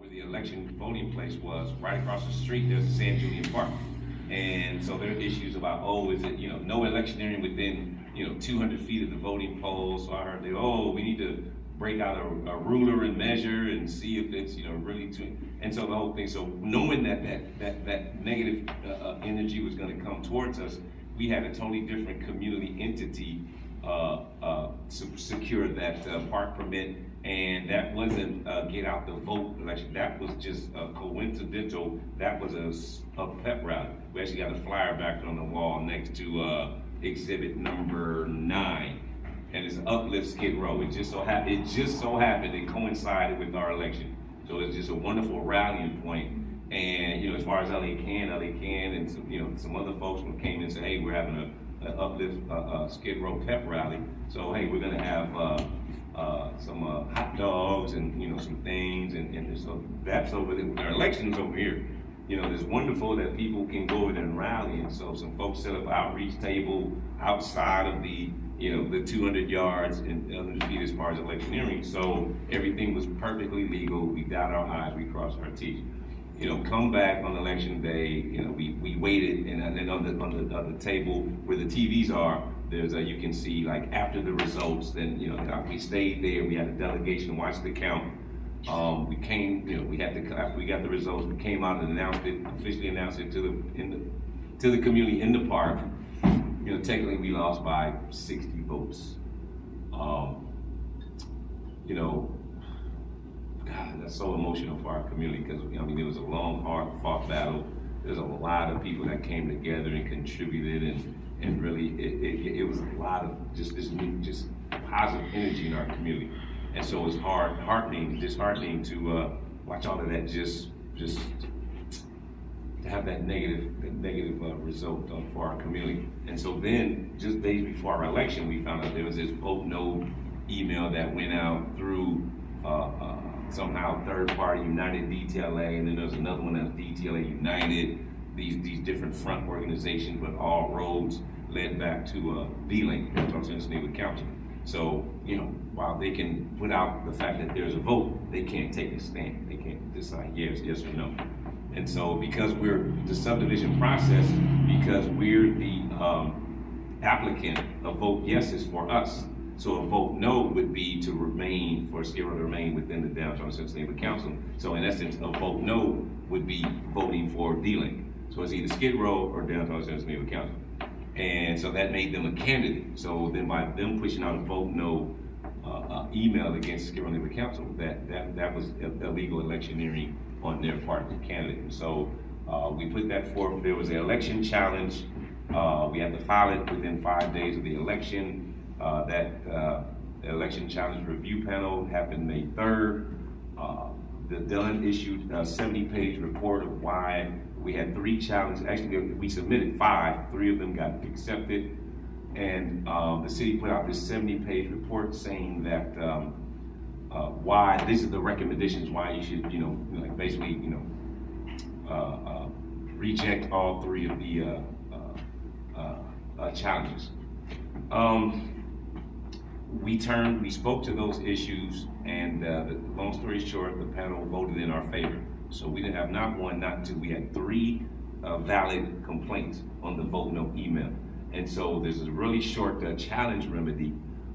where the election voting place was, right across the street, there's the San Julian Park. And so there are issues about, oh, is it, you know, no electioneering within, you know, 200 feet of the voting polls. So I heard that, oh, we need to break out a, a ruler and measure and see if it's, you know, really too. And so the whole thing, so knowing that that, that, that negative uh, uh energy was going to come towards us, we had a totally different community entity secure that uh, park permit, and that wasn't uh, get out the vote election. That was just coincidental. That was a, a, pep rally. We actually got a flyer back on the wall next to uh, exhibit number nine, and it's uplift Skid Row. It just so. It just so happened it coincided with our election, so it's just a wonderful rallying point. And you know, as far as LA Can, LA Can, and some, you know some other folks came and said, "Hey, we're having a uh, uplift Skid Row pep rally. So hey, we're gonna have uh, uh, some uh, hot dogs and you know some things, and, and so that's over there. Our elections over here. You know, it's wonderful that people can go over and rally, and so some folks set up outreach table outside of the you know the 200 yards and 100 feet as far as electioneering. So everything was perfectly legal. We dot our I's, we crossed our T's you know, come back on election day. You know, we, we waited, and then on the on the, on the table where the TVs are, there's a, you can see like after the results. Then you know, we stayed there. We had a delegation watch the count. Um, we came, you know, we had to after we got the results, we came out and announced it, officially announced it to the in the to the community in the park. You know, technically we lost by 60 votes. Um, you know, That's so emotional for our community because I mean it was a long, hard fought battle. There's a lot of people that came together and contributed, and and really it, it, it was a lot of just this new just positive energy in our community. And so it's hard, heartening, disheartening to uh, watch all of that just just to have that negative that negative uh, result uh, for our community. And so then, just days before our election, we found out there was this vote no email that went out through uh, uh somehow third party United DTLA, and then there's another one that's DTLA United. These these different front organizations, but all roads led back to uh, D-Lank, Dallas Neighborhood Council. So you know, while they can put out the fact that there's a vote, they can't take a stand. They can't decide yes, yes or no. And so because we're the subdivision process, because we're the um, applicant, a vote yes is for us. So a vote no would be to remain, for Skid Row to remain within the downtown Central Neighborhood Council. So in essence, a vote no would be voting for D-Lank. So it's either Skid Row or downtown Central Neighborhood Council. And so that made them a candidate. So then by them pushing out a vote no uh, uh, email against Skid Row Neighborhood Council, that, that, that was illegal electioneering on their part of the candidate. And So uh, we put that forth. There was an election challenge. Uh, we had to file it within five days of the election. Uh, that uh, election challenge review panel happened May 3rd. Uh, the DONE issued a 70-page report of why we had three challenges. Actually, we submitted five. Three of them got accepted. And um, the city put out this 70-page report saying that um, uh, why, these are the recommendations why you should, you know, like basically, you know, uh, uh, reject all three of the challenges. Um, we turned, we spoke to those issues, and uh, the, long story short, the panel voted in our favor. So we didn't have not one, not two. We had three uh, valid complaints on the vote no email. And so there's a really short uh, challenge remedy.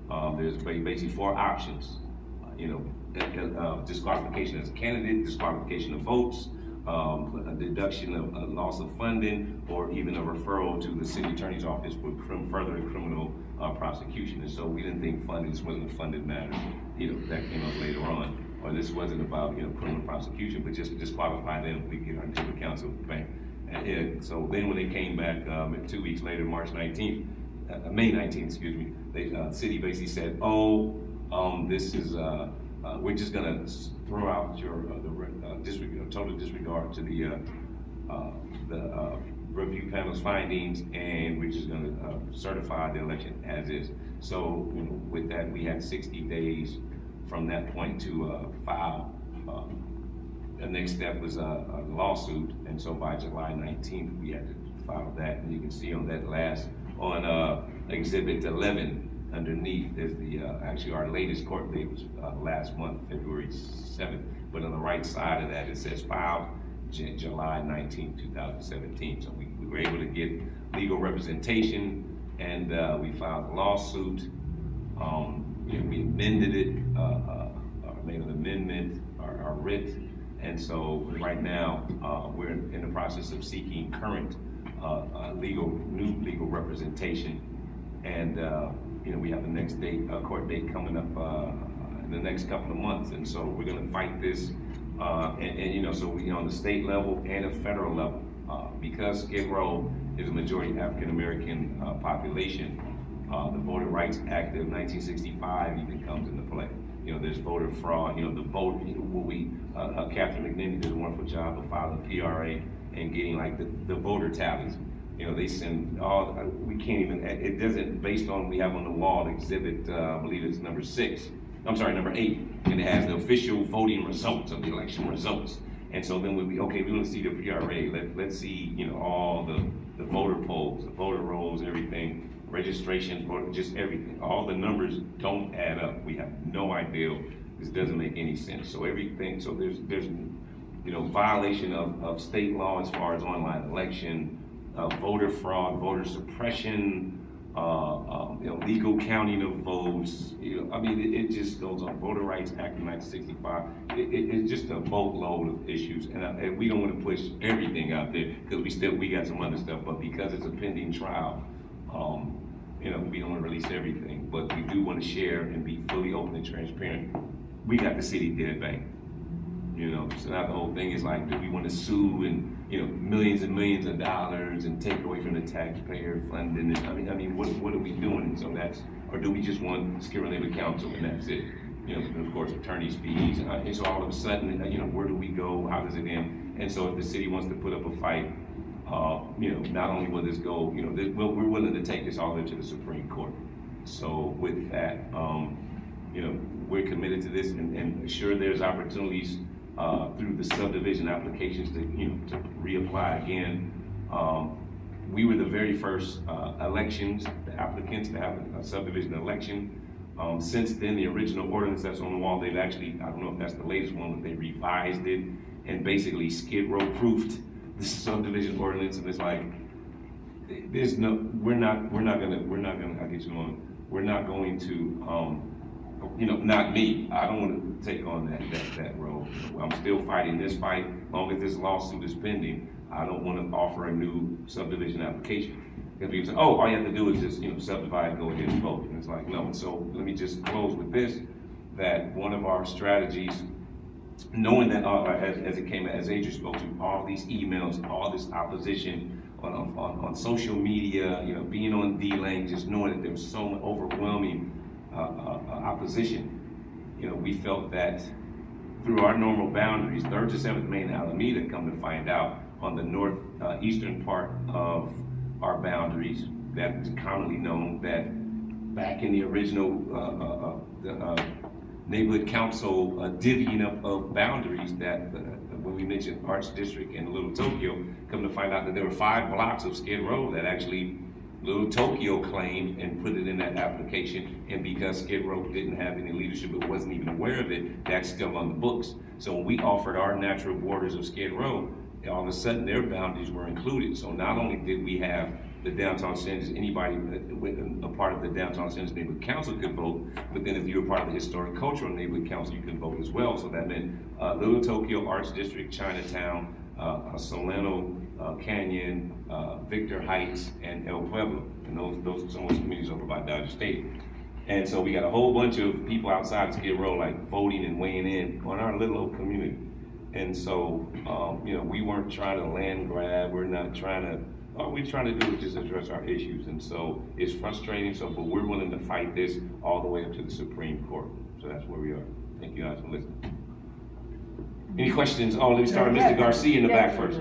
Um, there's basically four options. Uh, you know, uh, disqualification as a candidate, disqualification of votes, um, a deduction of a loss of funding, or even a referral to the city attorney's office for further criminal uh, prosecution. And so we didn't think funding, this wasn't a funded matter. You know, that came up later on. Or this wasn't about, you know, criminal prosecution, but just to disqualify them, we get our council bank. And, so then when they came back um, two weeks later, March 19th, uh, May 19th, excuse me, they, uh, city basically said, oh, um, this is, uh, uh we're just gonna throw out your, uh, the uh, total disregard to the, the review panel's findings, and we're just gonna uh, certify the election as is. So you know, with that, we had 60 days from that point to uh, file. Um, the next step was a, a, lawsuit, and so by July 19th, we had to file that. And you can see on that last, on uh, Exhibit 11, underneath is the, uh, actually our latest court date was uh, last month, February 7th. but on the right side of that, it says filed J- July 19, 2017. So we, we were able to get legal representation and uh, we filed a lawsuit. Um, we amended it, uh, uh, made an amendment, our, our writ. And so right now, uh, we're in the process of seeking current uh, uh, legal, new legal representation. And, you know, we have the next date, court date coming up in the next couple of months. And so we're going to fight this. Uh, and, and, you know, so we know on the state level and the federal level. Uh, because Skid Row is a majority African American uh, population, uh, the Voting Rights Act of 1965 even comes into play. You know, there's voter fraud. You know, the vote. You know, we uh, uh, Katherine McNenny did a wonderful job of filing PRA and getting like the, the voter tallies. You know, they send all. We can't even. It doesn't based on we have on the wall exhibit. I believe it's number six. I'm sorry, number eight, and it has the official voting results of the election results. And so then we, we okay, we want to see the PRA. Let let's see, you know, all the the voter polls, the voter rolls, everything, registration, voter, just everything. All the numbers don't add up. We have no idea. This doesn't make any sense. So everything. So there's there's you know violation of, of state law as far as online election, uh, voter fraud, voter suppression uh, um, you know, legal counting of votes. You know, I mean, it, it just goes on. Voter Rights Act of 1965. It, it, it's just a boatload of issues, and, uh, and we don't want to push everything out there because we still we got some other stuff. But because it's a pending trial, um, you know, we don't want to release everything. But we do want to share and be fully open and transparent. We got the city dead bank. You know, so now the whole thing is like, do we want to sue and you know millions and millions of dollars and take away from the taxpayer funding? And I mean, I mean, what what are we doing? So that's, or do we just want Row Neighborhood Council and that's it? You know, and of course, attorneys' fees. Uh, and so all of a sudden, uh, you know, where do we go? How does it end? And so if the city wants to put up a fight, uh, you know, not only will this go, you know, this, we're, we're willing to take this all the way to the Supreme Court. So with that, um, you know, we're committed to this and, and sure there's opportunities uh, through the subdivision applications to, you know, to reapply again. Um, we were the very first uh, elections, the applicants to have a subdivision election. Um, since then, the original ordinance that's on the wall, they've actually, I don't know if that's the latest one, but they revised it and basically skid row proofed the subdivision ordinance. And it's like, there's no, we're not, we're not gonna, we're not gonna, I'll get you on, we're not going to, um, you know, not me. I don't want to take on that, that, that role. I'm still fighting this fight. Long as this lawsuit is pending, I don't want to offer a new subdivision application. Because people say, oh, all you have to do is just, you know, subdivide go ahead and vote. And it's like, no. So let me just close with this, that one of our strategies, knowing that, uh, as, as it came, as Adrian spoke to, all these emails, all this opposition on, on, on social media, you know, being on D-Lank, just knowing that there was so overwhelming uh, uh, uh, opposition, you know, we felt that through our normal boundaries, 3rd to 7th Main Alameda, come to find out, on the northeastern part of our boundaries, that is commonly known that back in the original uh, uh, uh, the, uh, neighborhood council uh, divvying up of boundaries that uh, when we mentioned Arts District and Little Tokyo, come to find out that there were five blocks of Skid Row that actually Little Tokyo claimed and put it in that application, and because Skid Row didn't have any leadership, it wasn't even aware of it, that's still on the books. So when we offered our natural borders of Skid Row, all of a sudden their boundaries were included. So not only did we have the downtown centers, anybody with a part of the downtown centers neighborhood council could vote, but then if you were part of the historic cultural neighborhood council, you could vote as well. So that meant uh, Little Tokyo Arts District, Chinatown, uh, Solano, uh, Canyon, uh, Victor Heights, and El Pueblo. And those, those some of those communities over by Dodger Stadium. And so we got a whole bunch of people outside Skid Row like voting and weighing in on our little old community. And so, um, you know, we weren't trying to land grab. We're not trying to, all we're trying to do is just address our issues. And so it's frustrating. So, but we're willing to fight this all the way up to the Supreme Court. So that's where we are. Thank you guys for listening. Any questions? Oh, let me start with Mr. Garcia in the back first.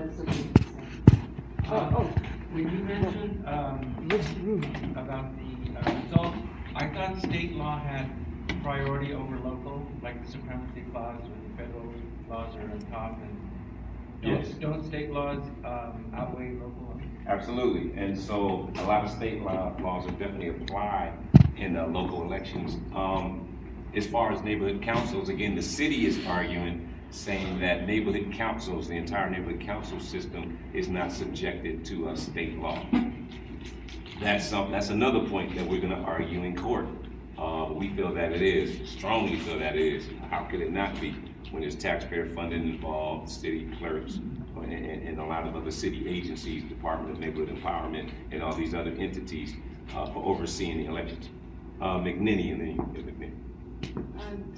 Oh, oh, when you mentioned, um, about the uh, results, I thought state law had priority over local, like the supremacy clause or the federal laws are on top and don't, don't state laws, um, outweigh local laws? Absolutely, and so a lot of state law, laws are definitely applied in uh, local elections. Um, as far as neighborhood councils, again, the city is arguing saying that neighborhood councils, the entire neighborhood council system is not subjected to a state law. That's some, that's another point that we're gonna argue in court. Uh, we feel that it is, strongly feel that it is. How could it not be when there's taxpayer funding involved, city clerks, and, and, and a lot of other city agencies, Department of Neighborhood Empowerment, and all these other entities, uh, for overseeing the elections. Uh, McNenny and then, McNenny. Um,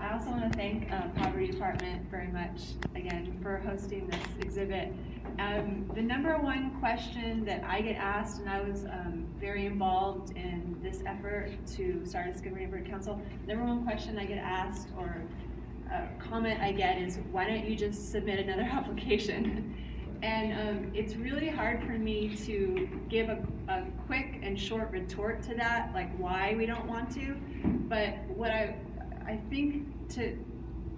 I also want to thank uh, Poverty Department very much, again, for hosting this exhibit. Um, The number one question that I get asked, and I was um, very involved in this effort to start a Skid Row Neighborhood Council, number one question I get asked, or uh, comment I get is, why don't you just submit another application? And um, it's really hard for me to give a, a quick and short retort to that, like why we don't want to. But what I, I think to,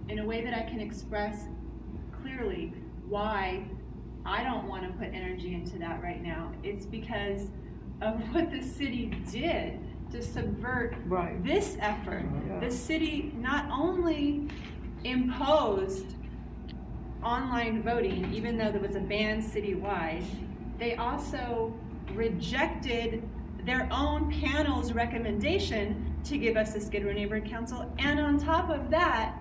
in a way that I can express clearly why I don't want to put energy into that right now, it's because of what the city did to subvert Right. this effort. Oh yeah. The city not only imposed online voting, even though there was a ban citywide, they also rejected their own panel's recommendation to give us a Skid Row Neighborhood Council. And on top of that,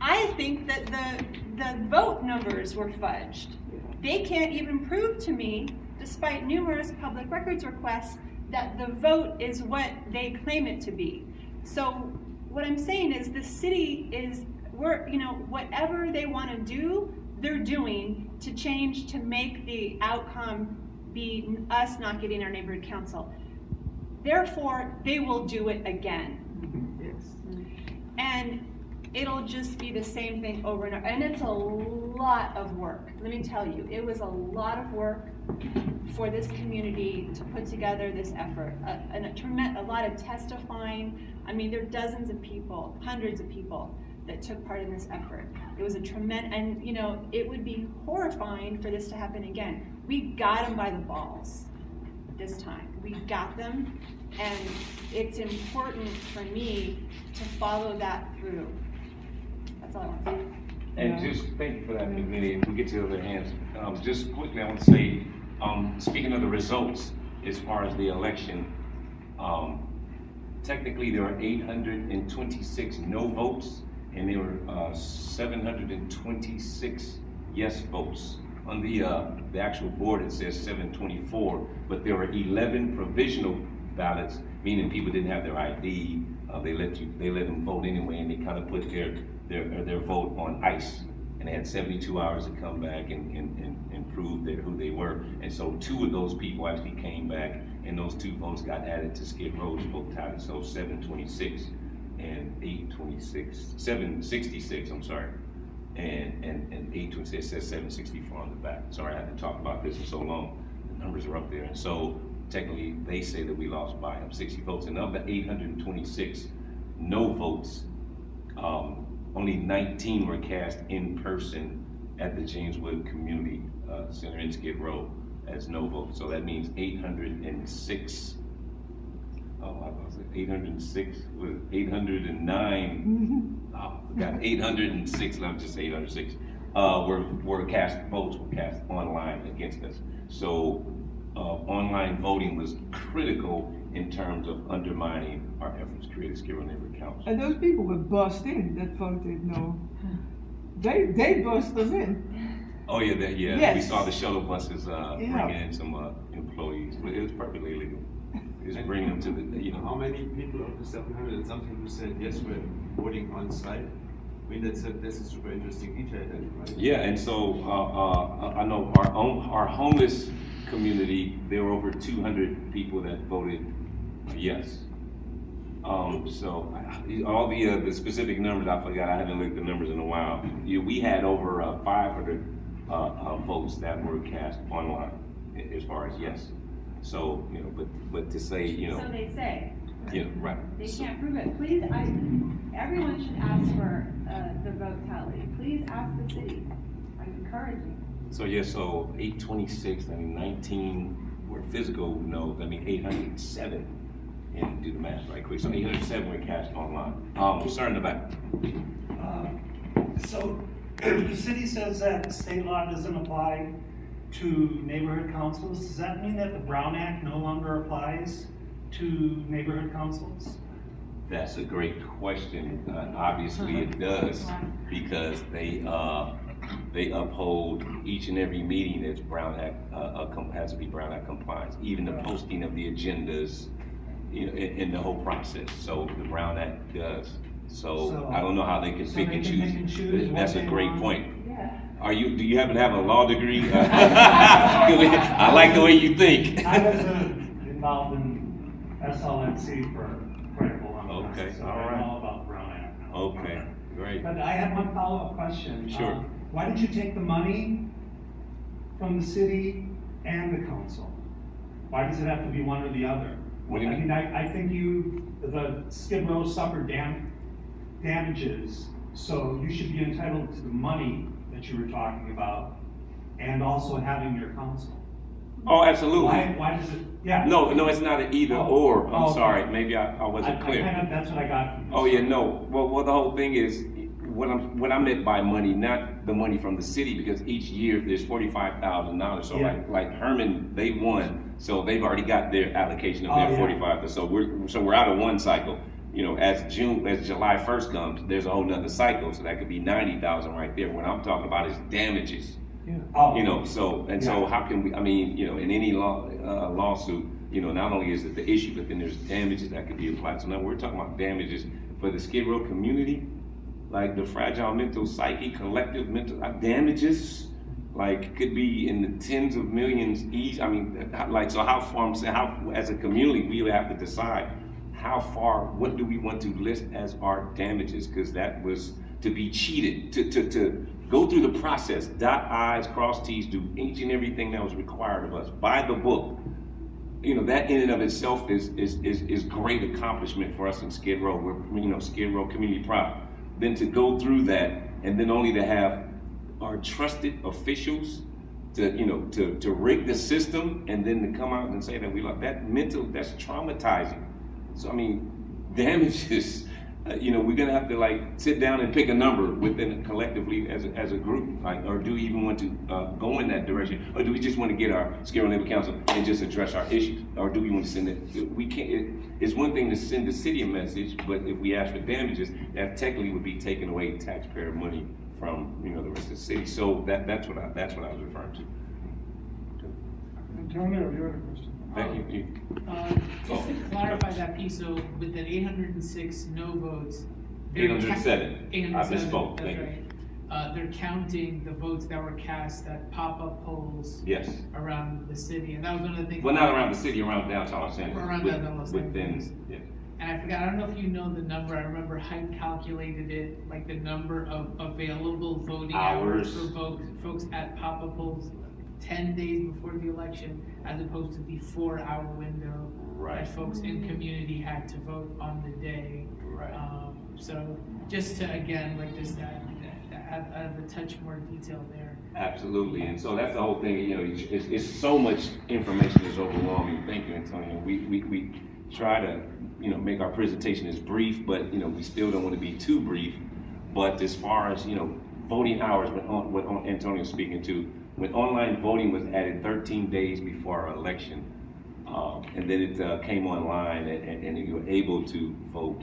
I think that the, the vote numbers were fudged. They can't even prove to me, despite numerous public records requests, that the vote is what they claim it to be. So what I'm saying is the city is, we're, you know, whatever they want to do, they're doing to change, to make the outcome be us not getting our neighborhood council. Therefore, they will do it again. Yes. And it'll just be the same thing over and over. And it's a lot of work. Let me tell you, it was a lot of work for this community to put together this effort. A, and a, a lot of testifying. I mean, there are dozens of people, hundreds of people that took part in this effort. It was a tremendous, and you know, it would be horrifying for this to happen again. We got them by the balls this time. We got them, and it's important for me to follow that through. That's all I want to say. And Yeah. just thank you for that, McNenny. If we get to the other hands, um, just quickly, I want to say, um, speaking of the results, as far as the election, um, technically there are eight hundred and twenty-six no votes, and there were, uh, seven hundred and twenty-six yes votes. On the, uh, the actual board, it says seven twenty-four, but there were eleven provisional ballots, meaning people didn't have their ID. Uh, they let you, they let them vote anyway, and they kind of put their, their, their vote on ice. And they had seventy-two hours to come back and, and, and, and prove their, who they were. And so two of those people actually came back, and those two votes got added to Skid Row's vote tally, so seven twenty-six and eight twenty-six, seven sixty-six, I'm sorry. And, and, and eight twenty-six says seven sixty-four on the back. Sorry, I had to talk about this for so long. The numbers are up there. And so technically, they say that we lost by um, sixty votes. And of the eight hundred and twenty-six no votes, um, only nineteen were cast in person at the James Wood Community, uh, Center in Skid Row as no votes. So that means eight hundred and six oh, I was eight hundred and six, was eight hundred and nine, oh, forgot, eight hundred and six, let me just say eight hundred and six, uh, were, were cast, votes were cast online against us. So, uh, online voting was critical in terms of undermining our efforts to create a Skid Row Neighborhood Council. And those people were bussed in that voted no. They, they bussed them in. Oh, yeah, that, yeah, we saw the shuttle buses, uh, Yeah. bringing in some, uh, employees, it was perfectly legal. Just bringing them to the, you know. How many people of the seven hundred and something who said yes were voting on site? I mean, that's a, that's a super interesting detail right? Yeah, and so, uh, uh, I know our own, our homeless community, there were over two hundred people that voted yes. Um, so, all the, uh, the specific numbers, I forgot, I haven't looked at the numbers in a while. We had over, uh, five hundred, uh, uh, votes that were cast online, as far as yes. So, you know, but, but to say, you know. So they say. Yeah, right. They So- can't prove it. Please, I, everyone should ask for, uh, the vote tally. Please ask the city. I'm encouraging. So yeah, so eight twenty-six, I mean nineteen were physical no's, I mean eight hundred and seven and do the math right quick. So eight hundred seven were cast online. Um, sir in the back. Uh, So, the city says that state law doesn't apply to neighborhood councils. Does that mean that the Brown Act no longer applies to neighborhood councils? That's a great question. Uh, obviously it does because they, uh, they uphold each and every meeting that's Brown Act, uh, uh, has to be Brown Act compliance, even the posting of the agendas, you know, in, in the whole process. So the Brown Act does. So So- I don't know how they can so pick they and can pick and choose. choose That's a great want? point. Are you, do you happen to have a law degree? I like the way you think. I was uh, involved in SLNC for quite a long time. Okay, so all I right. know all about Brown Okay, great. But I have one follow-up question. Sure. Um, Why did you take the money from the city and the council? Why does it have to be one or the other? What do you I mean? mean, I, I think you, the Skid Row suffered dam, damages, so you should be entitled to the money that you were talking about and also having your council. Oh, absolutely. Why, why does it, yeah. No, no, it's not an either Oh. or. Oh, I'm okay. sorry, maybe I, I I, wasn't I clear. kind of, that's what I got. from. Oh, yeah, no. Well, well, the whole thing is, what I'm, what I meant by money, not the money from the city, because each year there's forty-five thousand dollars. So Yeah. like, like Hermon, they won, so they've already got their allocation of Oh, their yeah. forty-five. So we're, so we're out of one cycle. You know, as June, as July first comes, there's a whole nother cycle, so that could be ninety thousand right there. What I'm talking about is damages. Yeah. Oh. You know, so, and so how can we, I mean, you know, in any law, uh, lawsuit, you know, not only is it the issue, but then there's damages that could be applied. So now we're talking about damages for the Skid Row community, like the fragile mental psyche, collective mental uh, damages, like could be in the tens of millions each. I mean, like, so how far, I'm saying, how, as a community, we would have to decide how far, what do we want to list as our damages? Because that was to be cheated, to, to, to go through the process, dot I's, cross T's, do each and everything that was required of us by the book. You know, that in and of itself is, is, is, is great accomplishment for us in Skid Row. We're, you know, Skid Row community proud. Then to go through that and then only to have our trusted officials to, you know, to, to rig the system and then to come out and say that we love that mental, that's traumatizing. So, I mean, damages, uh, you know, we're gonna have to like sit down and pick a number within collectively as a, as a group, like, or do we even want to uh, go in that direction, or do we just want to get our Skid Row Neighborhood Council and just address our issues, or do we want to send it? We can't. It, it's one thing to send the city a message, but if we ask for damages, that technically would be taking away taxpayer money from you know the rest of the city. So that that's what I that's what I was referring to. Antonio, you you. you. Uh, Just to clarify that piece, so with that eight hundred and six no votes. they're ca- 807. I misspoke. that's Thank you. right. Uh, they're counting the votes that were cast at pop-up polls Yes. around the city, and that was one of the things. Well, not around the city, around downtown Los Angeles. Around with- downtown Los Within, Angeles. yeah. And I forgot, I don't know if you know the number, I remember Hype calculated it, like the number of available voting hours Hours. for folks, folks at pop-up polls ten days before the election, as opposed to the four-hour window Right. that folks in community had to vote on the day. Right. Um, so just to, again, like just that, that, add, add a touch more detail there. Absolutely, and so that's the whole thing, you know, it's, it's so much information is overwhelming. Thank you, Antonio. We, we, we try to, you know, make our presentation as brief, but, you know, we still don't want to be too brief. But as far as, you know, voting hours, what, on- what on- Antonio's speaking to, when online voting was added thirteen days before our election, um, and then it uh, came online and, and, and you were able to vote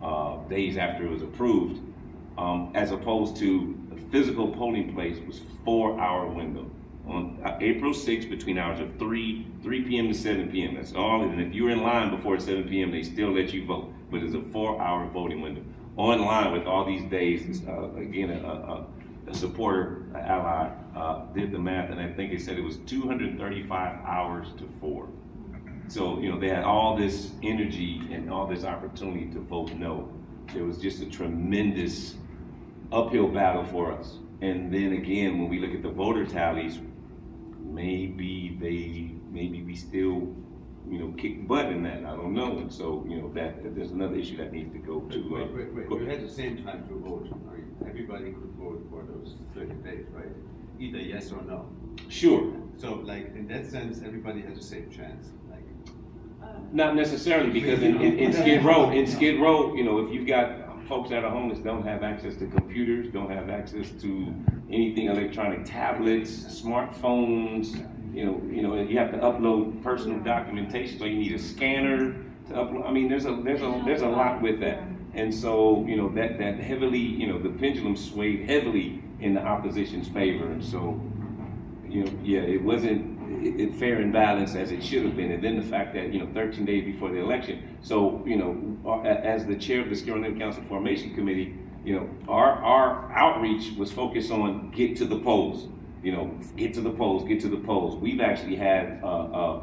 uh, days after it was approved, um, as opposed to the physical polling place was four hour window. On uh, April 6th, between hours of 3, 3 p.m. to 7 p.m. That's all. And if you're in line before 7 p.m., they still let you vote. But it's a four hour voting window. Online with all these days, uh, again, a, a, a supporter, ally, uh, did the math, and I think they said it was 235 hours to four. So, you know, they had all this energy and all this opportunity to vote no. It was just a tremendous uphill battle for us. And then again, when we look at the voter tallies, maybe they, maybe we still, you know, kick butt in that. I don't know. And so, you know, that, that there's another issue that needs to go to. uh, Wait, wait, wait, you had the same time to vote, right? Everybody could vote for those thirty days, right? Either yes or no. Sure. So like, in that sense, everybody has the same chance, like. Uh, Not necessarily, because in, in, in Skid Row, in Skid Row, you know, if you've got folks that are homeless, don't have access to computers, don't have access to anything electronic, tablets, smartphones, you know, you know, you have to upload personal documentation, so you need a scanner to upload. I mean, there's a there's a there's a lot with that, and so you know that that heavily, you know, the pendulum swayed heavily in the opposition's favor, and so you know, yeah, it wasn't it, it fair and balanced as it should have been. And then the fact that, you know, 13 days before the election. So, you know, uh, as the chair of the Skid Row Council Formation Committee, you know, our, our outreach was focused on get to the polls. You know, get to the polls, get to the polls. We've actually had uh, uh,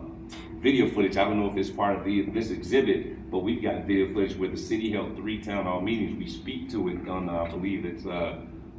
video footage. I don't know if it's part of the, this exhibit, but we've got video footage where the city held three town hall meetings. We speak to it on, uh, I believe it's, uh,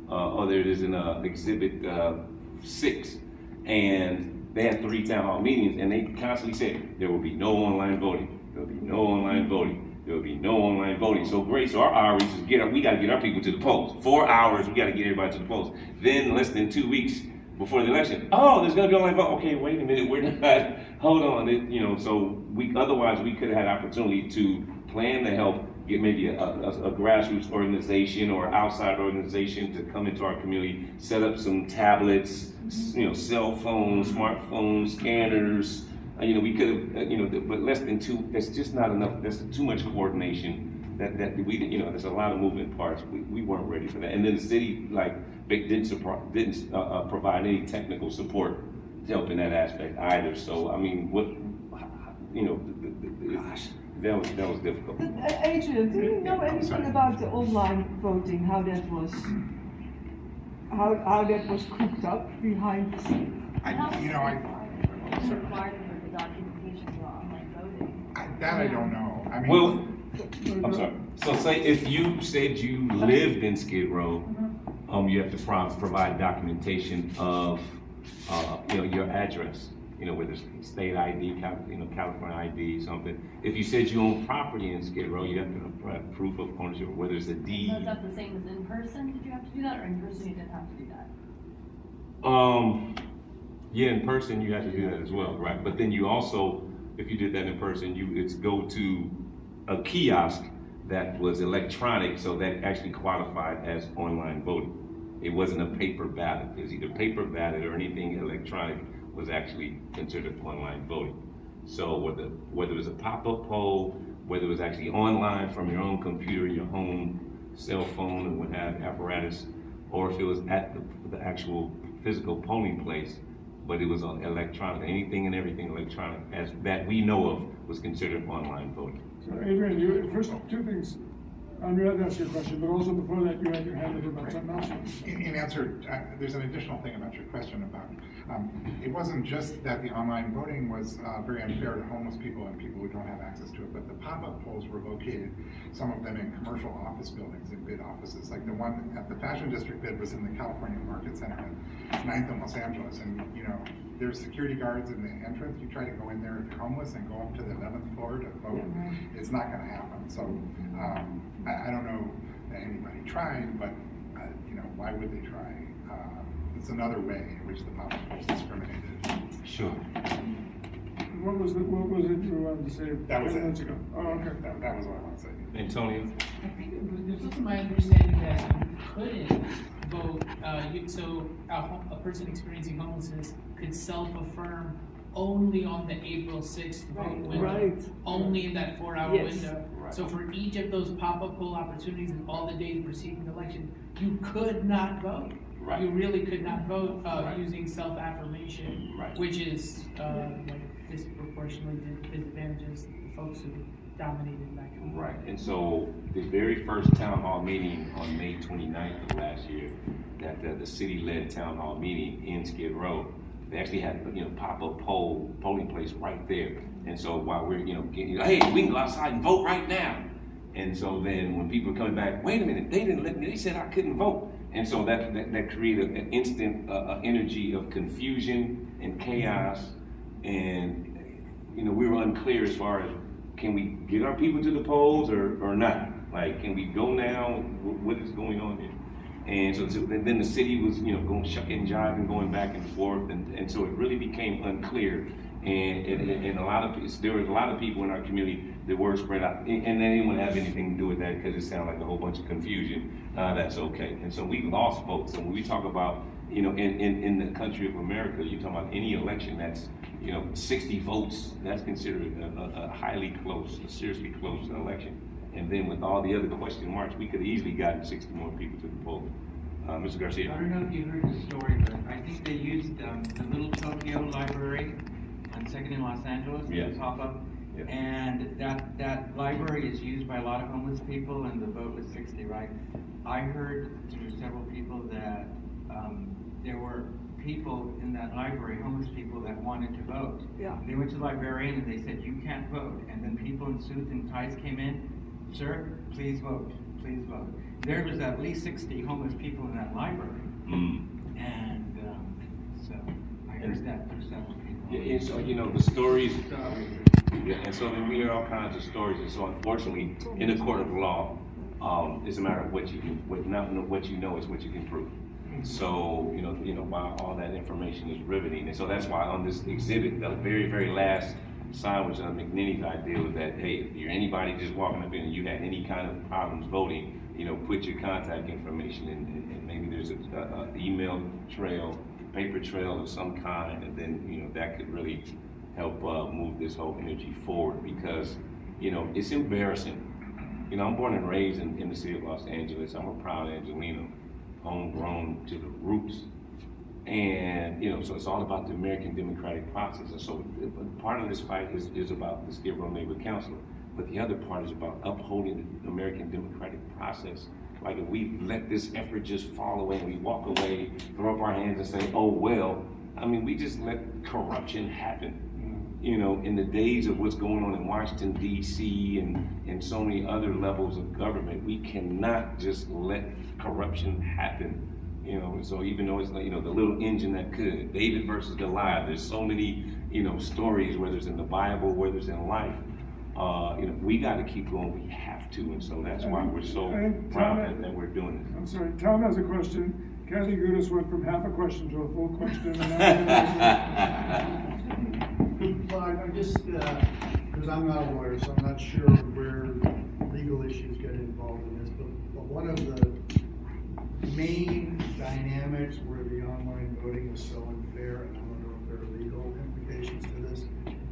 uh, oh, there it is in uh, exhibit uh, six. And they had three town hall meetings and they constantly said, there will be no online voting. There will be no online voting. There will be no online voting. So great. So our outreach is get up. We got to get our people to the polls. Four hours. We got to get everybody to the polls. Then less than two weeks before the election. Oh, there's going to be online vote. Okay, wait a minute. We're not. Hold on. It, you know. So we otherwise we could have had opportunity to plan to help get maybe a, a, a, grassroots organization or outside organization to come into our community, set up some tablets, you know, cell phones, smartphones, scanners. Uh, you know, we could have, uh, you know, but less than two. That's just not enough. That's too much coordination. That that we you know, there's a lot of moving parts. We, we weren't ready for that. And then the city like didn't didn't uh, uh, provide any technical support to help in that aspect either. So I mean, what you know, the, the, the, Gosh that was that was difficult. But, uh, Adrian, do you know anything about the online voting? How that was, how how that was cooked up behind the scenes? I, you know, I. What's required for the documentation for online voting? I, that I don't know. I mean. Well, I'm sorry. So say if you said you lived in Skid Row, um, you have to pro provide documentation of, uh, you know, your address you know, whether it's state ID, you know, California ID, something. If you said you own property in Skid Row, you have to have proof of ownership, whether it's a deed. is that the same as in person? Did you have to do that, or in person you didn't have to do that? Um, yeah, in person you have to do that as well, right? But then you also, if you did that in person, you it's go to a kiosk that was electronic, so that actually qualified as online voting. It wasn't a paper ballot. It was either paper ballot or anything electronic was actually considered online voting. So whether, whether it was a pop-up poll, whether it was actually online from your own computer, your home cell phone and what have apparatus, or if it was at the, the actual physical polling place, but it was on electronic, anything and everything electronic, as that we know of was considered online voting. So Adrian, you, first, two things. I'm going to ask you a question, but also before that, you had your hand up about something else. In, in answer, uh, there's an additional thing about your question about um, it wasn't just that the online voting was uh, very unfair to homeless people and people who don't have access to it, but the pop-up polls were located, some of them in commercial office buildings, in bid offices. Like the one at the Fashion District bid was in the California Market Center at 9th and Los Angeles. And, you know, there's security guards in the entrance. You try to go in there if you're homeless and go up to the 11th floor to vote, it's not going to happen. So um, I, I, don't know that anybody trying, but, uh, you know, why would they try? It's another way in which the populace is discriminated. Sure. What was the, what was it you wanted to say? That was minutes ago. Oh, okay. That, that was what I wanted to say. Antonio? I think it was, it was my understanding that you couldn't vote, uh, you, so a, a person experiencing homelessness could self-affirm only on the April sixth vote Right. window. Right. Only in that four-hour Yes. window. Right. So for each of those pop-up poll opportunities and all the days preceding the election, you could not vote. Right. You really could not vote, uh, Right. using self-affirmation. Right. Which is, uh, like disproportionately disadvantages the folks who dominated that. community. Right, and so the very first town hall meeting on May 29th of last year, that the, the city-led town hall meeting in Skid Row, they actually had, you know, pop-up poll, polling place right there. And so while we're, you know, getting, hey, we can go outside and vote right now. And so then when people are coming back, wait a minute, they didn't let me, they said I couldn't vote. And so that, that, that created an instant uh, uh, energy of confusion and chaos. And, you know, we were unclear as far as can we get our people to the polls or, or not? Like, can we go now? What is going on here? And so, so then the city was, you know, going shucking and jiving, going back and forth. And, and so it really became unclear. And, and, and a lot of, there was a lot of people in our community that word spread out, and, and they didn't have anything to do with that because it sounded like a whole bunch of confusion. Uh, that's okay. And so we lost votes. And when we talk about, you know, in, in, in the country of America, you talk about any election that's, you know, 60 votes, that's considered a, a, a highly close, a seriously close election. And then with all the other question marks, we could have easily gotten 60 more people to the poll. Uh, Mr. Garcia. I don't know if you heard the story, but I think they used, um, the Little Tokyo Library on Second in Los Angeles, Yeah. the pop-up. Yeah. And that, that library is used by a lot of homeless people, and the vote was sixty, right? I heard through several people that, um, there were people in that library, homeless people that wanted to vote. Yeah. They went to the librarian and they said, you can't vote, and then people in suits and ties came in, sir, please vote, please vote. There was at least sixty homeless people in that library, Mm. and, um, so, I heard that through several people. Yeah, and so, you know, the stories, and so we hear all kinds of stories, and so unfortunately, in the court of law, um, it's a matter of what you can, what, not what you know, is what you can prove. So, you know, you know, all that information is riveting, and so that's why on this exhibit, the very, very last sign was uh, McNenny's idea was that, hey, if you're anybody just walking up in and you had any kind of problems voting, you know, put your contact information in, and, and maybe there's a, a, a email trail, paper trail of some kind, and then, you know, that could really help, uh, move this whole energy forward, because, you know, it's embarrassing. You know, I'm born and raised in, in the city of Los Angeles, I'm a proud Angelino, homegrown to the roots. And, you know, so it's all about the American democratic process. And so part of this fight is, is about the Skid Row Neighborhood Council, but the other part is about upholding the American democratic process. Like if we let this effort just fall away and we walk away, throw up our hands and say, oh, well, I mean, we just let corruption happen. You know, in the days of what's going on in Washington D.C. and, and so many other levels of government, we cannot just let corruption happen. You know, so even though it's like, you know, the little engine that could, David versus Goliath, there's so many, you know, stories, whether it's in the Bible, whether it's in life. Uh, you know, we got to keep going. We have to, and so that's why we're so proud that, that we're doing it. I'm sorry, Tom has a question. Kathy Gudis went from half a question to a full question. Well, I- I'm just, uh, because I'm not a lawyer, so I'm not sure where legal issues get involved in this, but, but one of the main dynamics where the online voting is so unfair, and I don't know if there are legal implications to this,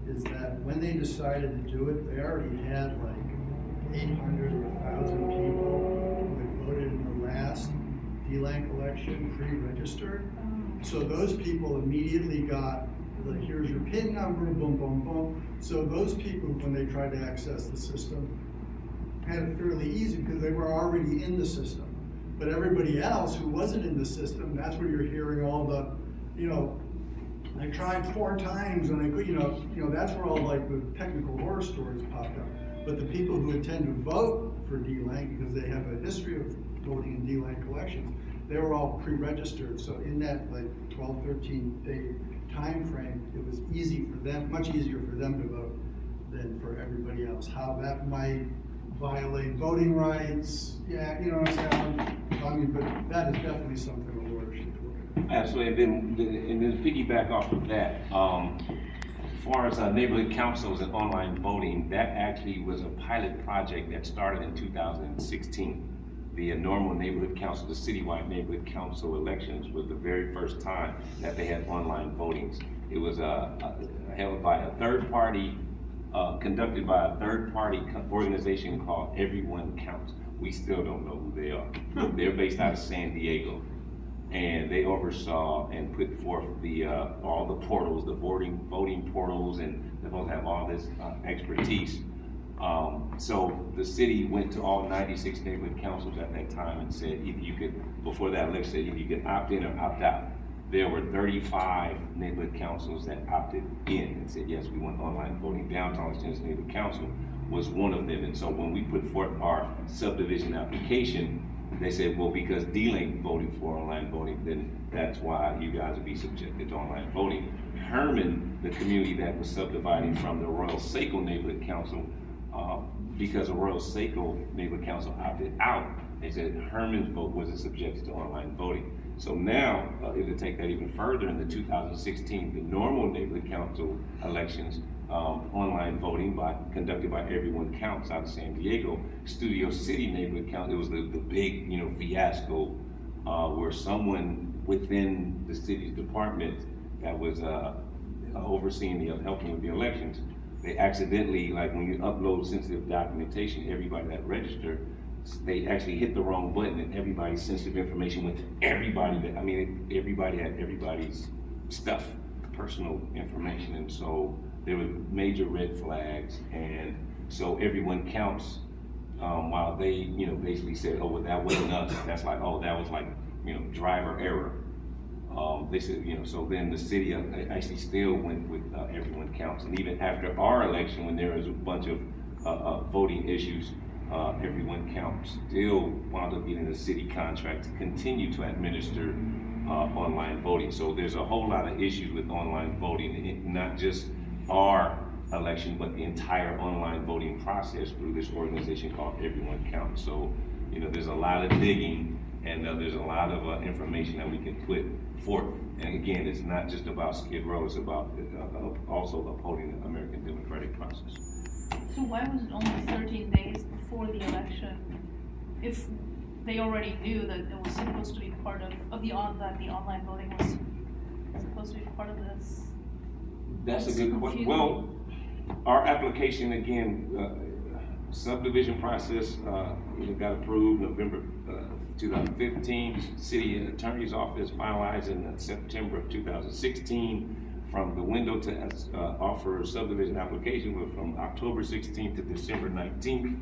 is that when they decided to do it, they already had like eight hundred or thousand people who had voted in the last D-Lank election pre-registered. Oh. So those people immediately got, here's your PIN number, boom, boom, boom. So those people, when they tried to access the system, had it fairly easy because they were already in the system. But everybody else who wasn't in the system, that's where you're hearing all the, you know, I tried four times and I could, you know, you know, that's where all like the technical horror stories popped up. But the people who intend to vote for D-Lank, because they have a history of voting in D-Lank collections, they were all pre-registered. So in that like 12, 13 day time frame, it was easy for them, much easier for them to vote than for everybody else. How that might violate voting rights, yeah, you know what I'm saying? I mean, but that is definitely something a lawyer should look at. Absolutely, and then, and then piggyback off of that, um, as far as uh, neighborhood councils and online voting, that actually was a pilot project that started in 2016. The normal neighborhood council, the citywide neighborhood council elections was the very first time that they had online votings. It was uh, uh, held by a third party, uh, conducted by a third party organization called Everyone Counts. We still don't know who they are. They're based out of San Diego and they oversaw and put forth the uh, all the portals, the voting voting portals, and they're supposed to have all this uh, expertise. Um, so the city went to all 96 neighborhood councils at that time and said either you could, before that election, said either you could opt in or opt out. There were 35 neighborhood councils that opted in and said, yes, we want online voting. Downtown Angeles Neighborhood Council was one of them. And so when we put forth our subdivision application, they said, well, because D-Lank voted for online voting, then that's why you guys would be subjected to online voting. Hermon, the community that was subdividing from the Arroyo Seco Neighborhood Council, uh, because the Arroyo Seco Neighborhood Council opted out, They said Hermon's vote wasn't subjected to online voting. So now, uh, if you take that even further, in the 2016, the normal neighborhood council elections, um, online voting by conducted by Everyone Counts out of San Diego, Studio City neighborhood council, it was the, the big, you know, fiasco uh, where someone within the city's department that was uh, overseeing the helping with the elections, they accidentally, like when you upload sensitive documentation, everybody that registered, they actually hit the wrong button and everybody's sensitive information went to everybody that, I mean, everybody had everybody's stuff, personal information. And so there were major red flags. And so everyone counts um, while they, you know, basically said, oh, well, that wasn't us. That's like, oh, that was like, you know, driver error. Um, said, you know, so then the city actually still went with uh, everyone counts. And even after our election, when there was a bunch of uh, uh voting issues, uh, everyone counts still wound up getting a city contract to continue to administer uh, online voting. So there's a whole lot of issues with online voting, not just our election, but the entire online voting process through this organization called Everyone Counts. So, you know, there's a lot of digging and uh, there's a lot of uh, information that we can put forth. And again, it's not just about Skid Row, it's about uh, also upholding the American democratic process. So why was it only 13 days before the election if they already knew that it was supposed to be part of, of the on that the online voting was supposed to be part of this? That's a good question. Well, our application again, uh, subdivision process uh, got approved November uh, 2015. City Attorney's Office finalized in September of 2016 from the window to uh, offer subdivision application was from October 16th to December 19th.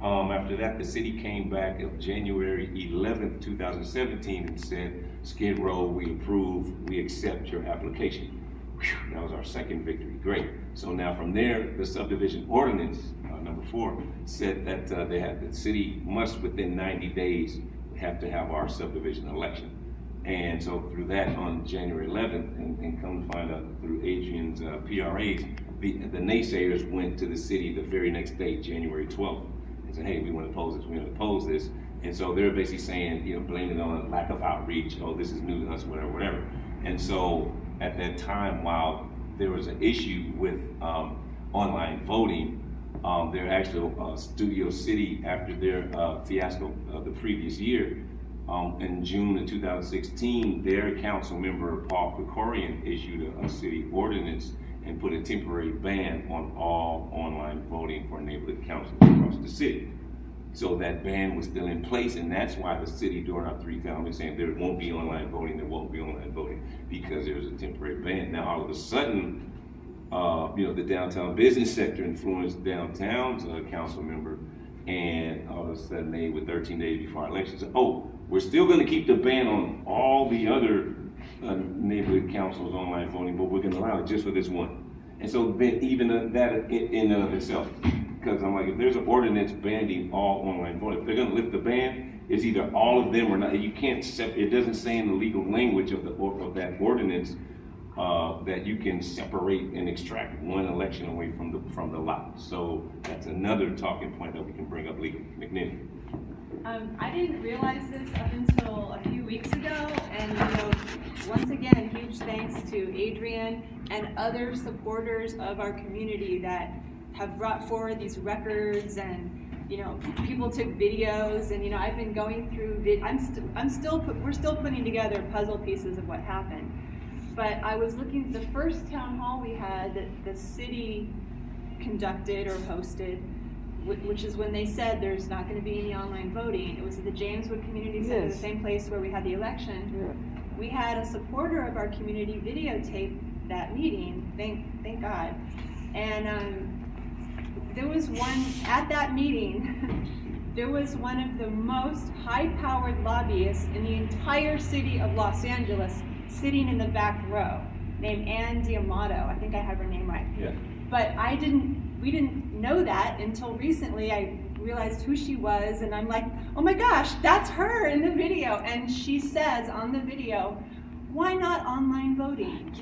Um, after that, the city came back of January 11th, 2017 and said, Skid Row, we approve, we accept your application. Whew, that was our second victory, great. So now from there, the subdivision ordinance, uh, number four, said that uh, they had, the city must within 90 days have to have our subdivision election. And so through that on January 11th, and, and come to find out through Adrian's uh, PRAs, the, the naysayers went to the city the very next day, January 12th, and said, hey, we want to oppose this, we want to oppose this. And so they're basically saying, you know, blaming on lack of outreach, oh, this is new to us, whatever, whatever. And so at that time, while there was an issue with um, online voting, um, their actual uh, Studio City, after their uh, fiasco uh, the previous year, um, in June of 2016, their council member, Paul Krekorian, issued a, a, city ordinance and put a temporary ban on all online voting for neighborhood councils across the city. So that ban was still in place, and that's why the city during our three times saying there won't be online voting, there won't be online voting, because there's a temporary ban. Now all of a sudden, uh, you know, the downtown business sector influenced downtown's council member, and all of a sudden they, were 13 days before our elections, oh, we're still going to keep the ban on all the other uh, neighborhood councils online voting, but we're going to allow it just for this one. And so then even that in, in and of itself, because I'm like, if there's an ordinance banning all online voting, if they're going to lift the ban, it's either all of them or not. You can't, it doesn't say in the legal language of, the, of that ordinance uh, that you can separate and extract one election away from the from the lot. So that's another talking point that we can bring up legally. McNenny. Um, I didn't realize this up until a few weeks ago, and you know, once again, huge thanks to Adrian and other supporters of our community that have brought forward these records and you know, people took videos, and you know, I've been going through. Vid- I'm still, I'm still, we're still putting together puzzle pieces of what happened. But I was looking. At the first town hall we had that the city conducted or hosted which is when they said there's not going to be any online voting. It was at the James Wood Community Center, yes. the same place where we had the election. Yeah. We had a supporter of our community videotape that meeting. Thank, thank God. And um, there was one at that meeting. there was one of the most high-powered lobbyists in the entire city of Los Angeles sitting in the back row, named Ann D'Amato. I think I have her name right. Yeah. But I didn't we didn't know that until recently. I realized who she was, and I'm like, oh my gosh, that's her in the video. And she says on the video, why not online voting?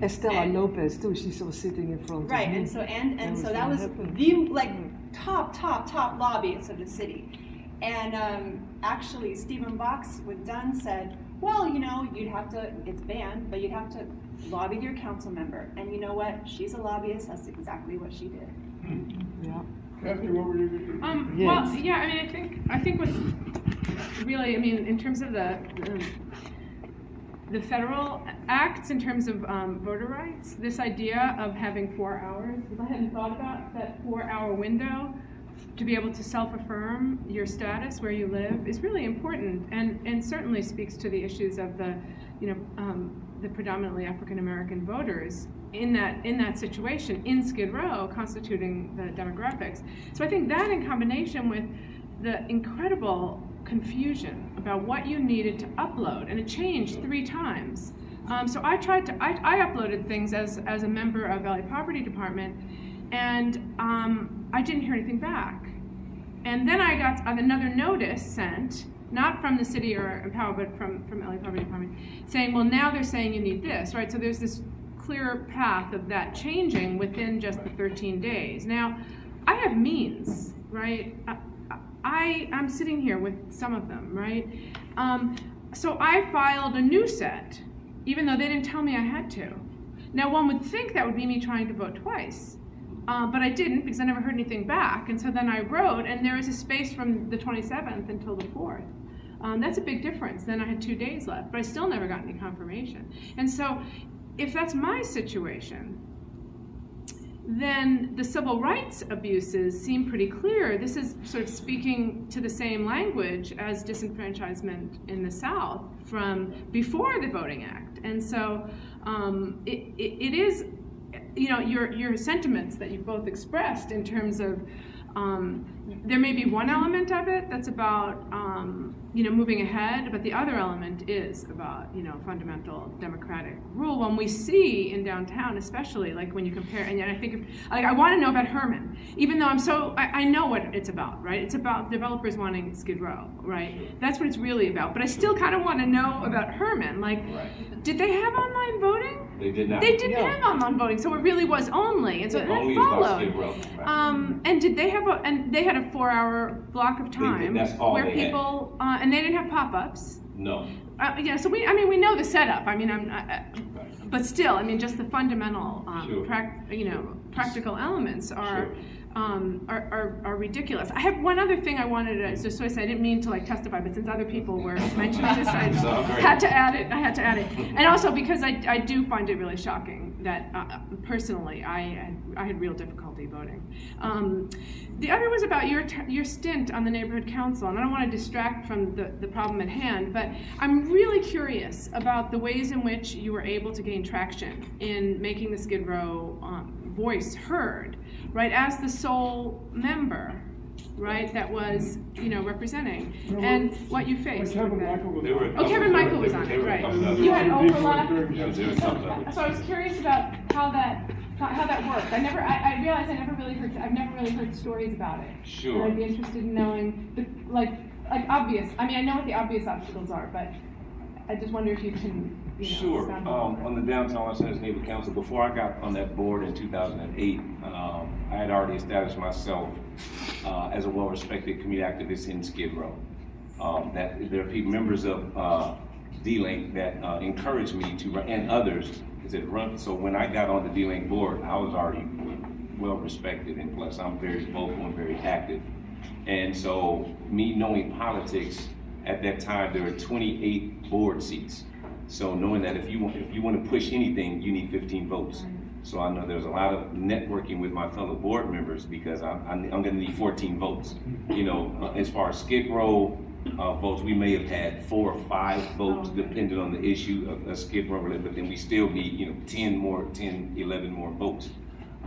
Estela and, Lopez too. She's still sitting in front. Right, of and so and and that so that was the like top top top lobbyists of the city. And um, actually, Stephen Box with DONE said, well, you know, you'd have to, it's banned, but you'd have to lobby your council member. And you know what? She's a lobbyist. That's exactly what she did. Yeah. Kathy, what were you going Um, Yes. well, yeah, I mean, I think, I think what's really, I mean, in terms of the, um, the federal acts, in terms of um, voter rights, this idea of having four hours, I hadn't thought about that four-hour window to be able to self-affirm your status where you live is really important, and, and certainly speaks to the issues of the, you know, um, the predominantly African American voters in that in that situation in Skid Row, constituting the demographics. So I think that, in combination with the incredible confusion about what you needed to upload, and it changed three times. Um, so I tried to I, I uploaded things as as a member of LA Poverty Department, and um, I didn't hear anything back. And then I got another notice sent, not from the city or Empower, but from, from LA Poverty Department, saying, well, now they're saying you need this, right? So there's this clear path of that changing within just the 13 days. Now, I have means, right? I, I, I'm sitting here with some of them, right? Um, so I filed a new set, even though they didn't tell me I had to. Now, one would think that would be me trying to vote twice. Uh, but I didn't because I never heard anything back. And so then I wrote, and there was a space from the 27th until the 4th. Um, that's a big difference. Then I had two days left, but I still never got any confirmation. And so, if that's my situation, then the civil rights abuses seem pretty clear. This is sort of speaking to the same language as disenfranchisement in the South from before the Voting Act. And so um, it, it, it is, you know, your, your sentiments that you've both expressed in terms of um, there may be one element of it that's about um, you know moving ahead, but the other element is about you know fundamental democratic rule. When we see in downtown, especially like when you compare, and yet I think like I want to know about Hermon, even though I'm so I, I know what it's about, right? It's about developers wanting Skid Row, right? That's what it's really about. But I still kind of want to know about Hermon. Like, Right. did they have online voting? They did not. They didn't have online voting, so it really was only, and so it Only followed. Right. Um, and did they have a, and they had a four-hour block of did. time That's all where they had. people, uh, and they didn't have pop-ups. No. Uh, yeah, so we, I mean, we know the setup. I mean, I'm, I, I- but still, I mean, just the fundamental, um, Sure. prac, you know, practical elements are, Sure. Um, are, are, are ridiculous. I have one other thing I wanted to, just so I said, I didn't mean to like testify, but since other people were mentioning this, I So, had to add it. I had to add it, and also because I, I do find it really shocking that uh, personally I had, I had real difficulty voting. Um, the other was about your your stint on the neighborhood council, and I don't want to distract from the, the problem at hand, but I'm really curious about the ways in which you were able to gain traction in making the Skid Row um, voice heard, right, as the sole member, right, that was, you know, representing, No, and what you Like faced. Kevin with that. Michael was They were- on. Oh, Kevin Michael was on They it, were a right. couple of You had People overlap. Yeah, there was So, something so I was curious about how that how that worked. I never, I, I realized I never really heard, I've never really heard stories about it. Sure. And I'd be interested in knowing, the, like, like obvious. I mean, I know what the obvious obstacles are, but I just wonder if you can, you know, Sure. Um, on the Downtown Los Angeles Neighborhood Council, before I got on that board in 2008, um, I had already established myself uh, as a well-respected community activist in Skid Row. Um, that there are people, members of uh, D-Lank that uh, encouraged me to, run- and others, that run. So when I got on the D-Lank board, I was already well-respected, and plus I'm very vocal and very active. And so, me knowing politics, at that time, there were 28 board seats. So knowing that if you want, if you want to push anything, you need 15 votes. So I know there's a lot of networking with my fellow board members because I'm, I'm, I'm going to need 14 votes. You know, uh, as far as Skid Row uh, votes, we may have had four or five votes depending on the issue of, of Skid Row, but then we still need, you know, 10 more, 10, 11 more votes.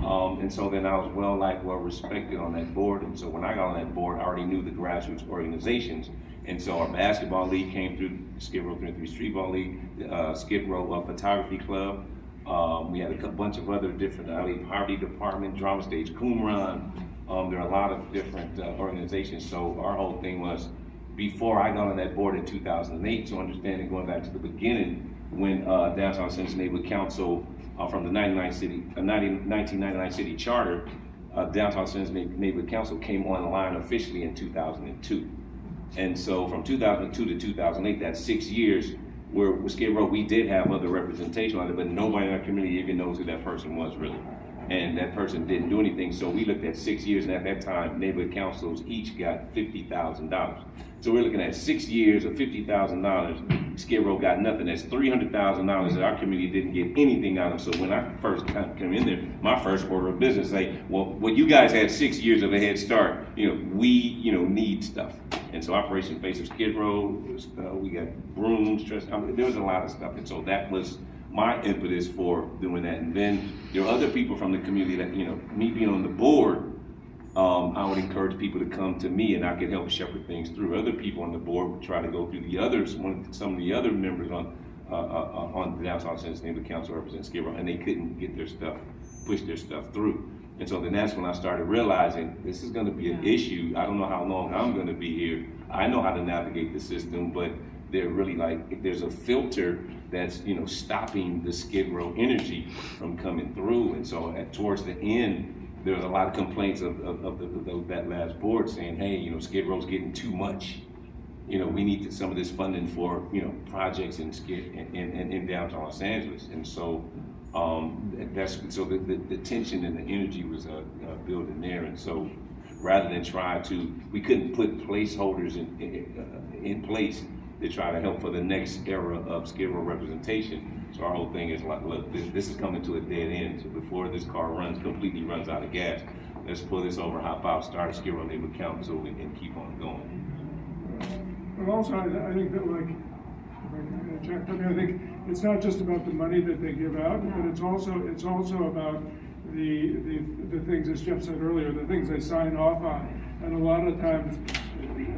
Um, and so then I was well liked, well respected on that board. And so when I got on that board, I already knew the grassroots organizations. And so our basketball league came through Skid Row 33 Streetball League, uh, Skid Row uh, Photography Club. Um, we had a bunch of other different LA Poverty Department, Drama Stage, Qumran. Um, there are a lot of different uh, organizations. So our whole thing was before I got on that board in 2008, so understanding going back to the beginning when uh, Downtown Angeles Neighborhood Council uh, from the 99 city, uh, 90, 1999 city charter, uh, Downtown Neigh- Neighborhood Council came online officially in 2002. And so from 2002 to 2008, that's six years, where with Skid Row, we did have other representation on it, but nobody in our community even knows who that person was really. And that person didn't do anything, so we looked at six years, and at that time, neighborhood councils each got $50,000. So we're looking at six years of $50,000. Skid Row got nothing. That's $300,000 that our community didn't get anything out of. So when I first came in there, my first order of business say, well, well, you guys had six years of a head start. You know, we, you know, need stuff. And so Operation Face of Skid Row, was, uh, we got brooms, dress, I mean, there was a lot of stuff. And so that was my impetus for doing that. And then there are other people from the community that, you know, me being on the board, um, I would encourage people to come to me and I could help shepherd things through. Other people on the board would try to go through the others, one, some of the other members on uh, uh, on the downtown Senate neighborhood council represent Skid Row, and they couldn't get their stuff, push their stuff through. And so then that's when I started realizing this is going to be an Yeah. issue. I don't know how long I'm going to be here. I know how to navigate the system, but they're really like there's a filter that's you know stopping the Skid Row energy from coming through. And so at towards the end, there was a lot of complaints of, of, of, the, of that last board saying, hey, you know, Skid Row's getting too much. You know, we need some of this funding for, you know, projects in Skid, in, in, in downtown Los Angeles. And so, um, that's, so the, the, the tension and the energy was, uh, uh, building there. And so, rather than try to, we couldn't put placeholders in, in, uh, in place to try to help for the next era of Skid Row representation. So our whole thing is like, look, this, this is coming to a dead end. So before this car runs, completely runs out of gas, let's pull this over, hop out, start Skid Row neighborhood council and, and keep on going. But also, I, think that like, I think it's not just about the money that they give out, but it's also, it's also about the, the, the things, as Jeff said earlier, the things they sign off on. And a lot of times,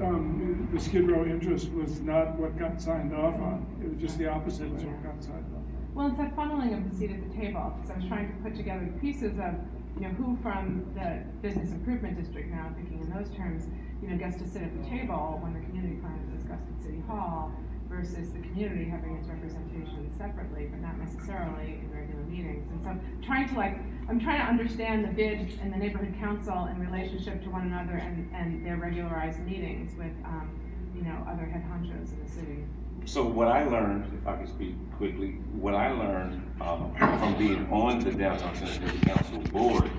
um, the Skid Row interest was not what got signed off on. It was just the opposite was what got signed off. Well, it's that funneling of the seat at the table, because I was trying to put together the pieces of, you know, who from the business improvement district now, thinking in those terms, you know, gets to sit at the table when the community plan is discussed at City Hall versus the community having its representation separately, but not necessarily in regular meetings. And so trying to like, I'm trying to understand the bid and the neighborhood council in relationship to one another and, and their regularized meetings with, um, you know, other head honchos in the city. So what I learned, if I can speak quickly, what I learned um, from being on the Downtown City Council board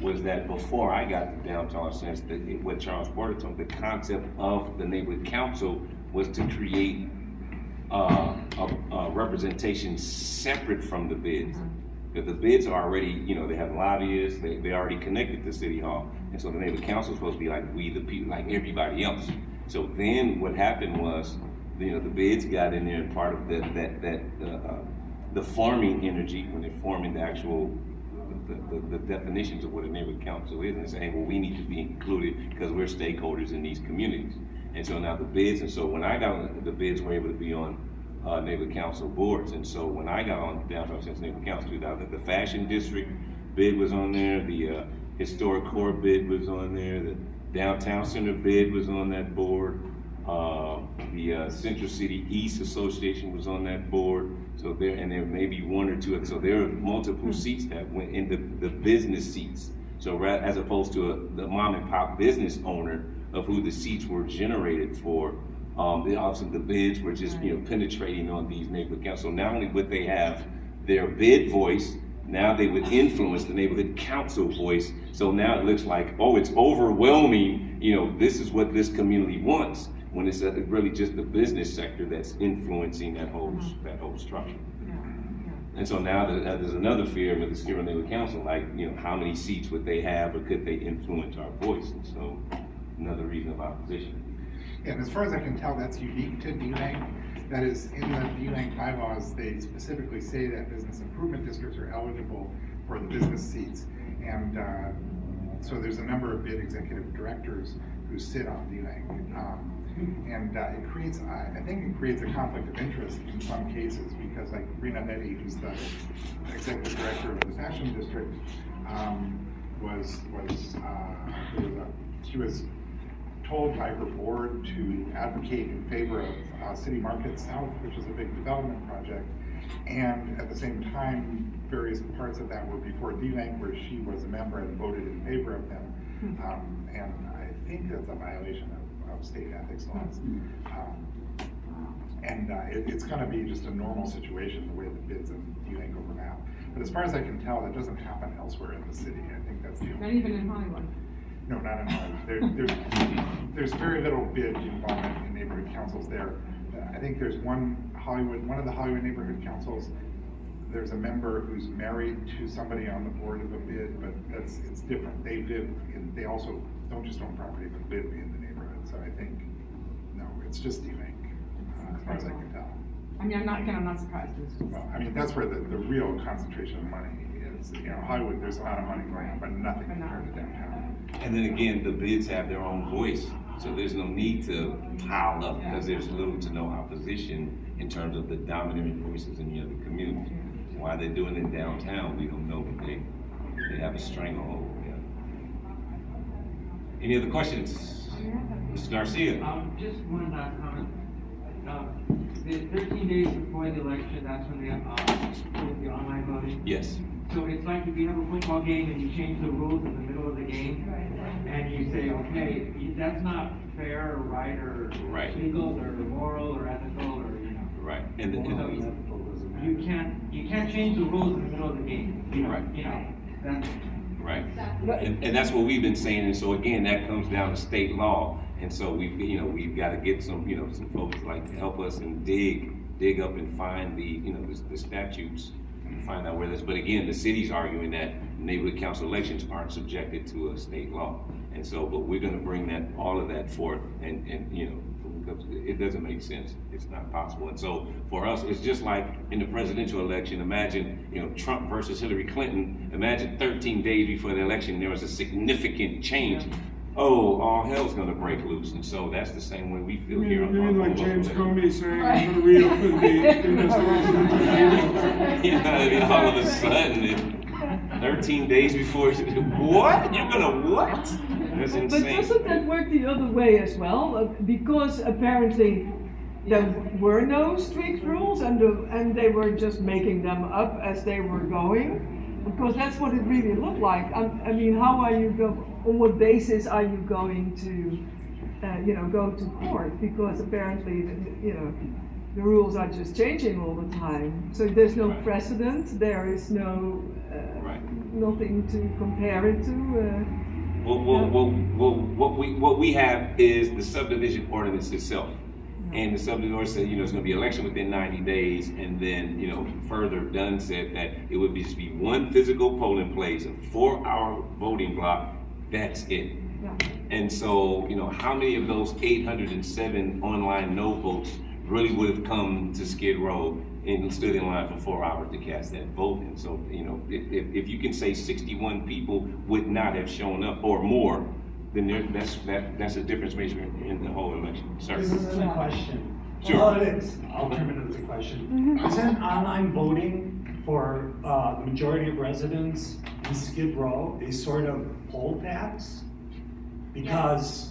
was that before I got to Downtown Center, the, what Charles Porter told the concept of the neighborhood council was to create uh, a, a representation separate from the bids. Because the bids are already, you know, they have lobbyists, they, they already connected to City Hall. And so the neighborhood council is supposed to be like we, the people, like everybody else. So then what happened was, you know, the bids got in there and part of the, that, that, uh, uh, the farming energy, when they're forming the actual, the, the, the definitions of what a neighborhood council is, and saying, well, we need to be included because we're stakeholders in these communities. And so now the bids, and so when I got on, the bids were able to be on uh, neighborhood council boards. And so when I got on downtown Cincinnati neighborhood council, 2000, the fashion district bid was on there, the uh, historic core bid was on there, the downtown center bid was on that board. Uh, the uh, Central City East Association was on that board. So there, and there may be one or two. So there are multiple seats that went in the, the business seats. So as opposed to a, the mom and pop business owner of who the seats were generated for, um, the, obviously the bids were just you know penetrating on these neighborhood councils. So not only would they have their bid voice, now they would influence the neighborhood council voice. So now it looks like, oh, it's overwhelming. You know, this is what this community wants. When it's uh, really just the business sector that's influencing that whole that whole structure. And so now there- there's another fear with the Row Neighborhood Council, like, you know, how many seats would they have or could they influence our voice? And so another reason of opposition. And as far as I can tell, that's unique to DUNG. That is, in the DUNG bylaws, they specifically say that business improvement districts are eligible for the business seats. And uh, so there's a number of bid executive directors who sit on DUNG. Um, and uh, it creates, I think it creates a conflict of interest in some cases because like Rena Leddy, who's the executive director of the fashion district, um, was, was, uh, was a- she was told by her board to advocate in favor of uh, City Market South, which is a big development project. And at the same time, various parts of that were before DUNG, where she was a member and voted in favor of them. Um, and I think that's a violation of, state ethics laws. Um, And uh, it, it's gonna be just a normal situation, the way the bids and Elanco overlap. But as far as I can tell, that doesn't happen elsewhere in the city. I think that's the Not even in Hollywood. No, not in Hollywood. There, there's, there's very little bid involvement in neighborhood councils there. I think there's one Hollywood, one of the Hollywood neighborhood councils, there's a member who's married to somebody on the board of a bid, but that's, it's different. They live, in they also don't just own property, but live in the neighborhood. So I think, no, it's just D-Lank, uh, as far as I can tell. I mean, I'm not, again, I'm not surprised. It's just- Well, I mean, that's where the, the real concentration of money is. You know, Hollywood, there's a lot of money going on, but nothing compared to downtown. And then again, the bids have their own voice, so there's no need to pile up, because there's little to no opposition in terms of the dominant voices in the other community. Why they're doing it downtown, we don't know, but they, they have a stranglehold, yeah. Any other questions? Mr. Garcia? Um, just one last comment. Uh, the thirteen days before the election, that's when they, uh, do the online voting. Yes. So it's like if you have a football game and you change the rules in the middle of the game, and you say, okay, that's not fair or right or Right. legal or moral or ethical or, you know. Right, and, and, You can't, you can't change the rules in the middle of the game, you know, Right. you know, that's. Right. And, and that's what we've been saying, and so again, that comes down to state law. And so we've, you know, we've gotta get some, you know, some folks like to help us and dig, dig up and find the, you know, the, the statutes and find out where this, but again, the city's arguing that neighborhood council elections aren't subjected to a state law. And so, but we're gonna bring that, all of that forth and, and, you know, it doesn't make sense. It's not possible. And so for us, it's just like in the presidential election, imagine, you know, Trump versus Hillary Clinton. Imagine 13 days before the election, there was a significant change. Oh, all hell's gonna break loose. And so that's the same way we feel You here mean, on. you mean like James Comey saying, I'm gonna reopen the investigation? You know, I mean, all of a sudden, it- 13 days before, what? You're gonna what? That's But doesn't that work the other way as well? Uh, Because apparently there were no strict rules and the, and they were just making them up as they were going? Because that's what it really looked like. I, I mean, how are you go, on what basis are you going to, uh, you know, go to court? Because apparently, the- you know, the rules are just changing all the time. So there's no precedent, there is no, uh, nothing to compare it to. Uh, Well, well, well, well, what we, what we have is the subdivision ordinance itself. And the subdivision ordinance said, you know, it's gonna be election within ninety days, and then, you know, further DONE said that it would be, just be one physical polling place, a four-hour voting block, that's it. And so, you know, how many of those eight hundred and seven online no votes really would have come to Skid Row and stood in line for four hours to cast that vote? And so, you know, if, if, if you can say sixty-one people would not have shown up or more, then there, that's, that, that's a difference maker in the whole election, sir. This is a question. Sure. Well, it is. I'll turn it into a question. Mm-hmm. Isn't online voting for uh, the majority of residents in Skid Row a sort of poll tax? Because,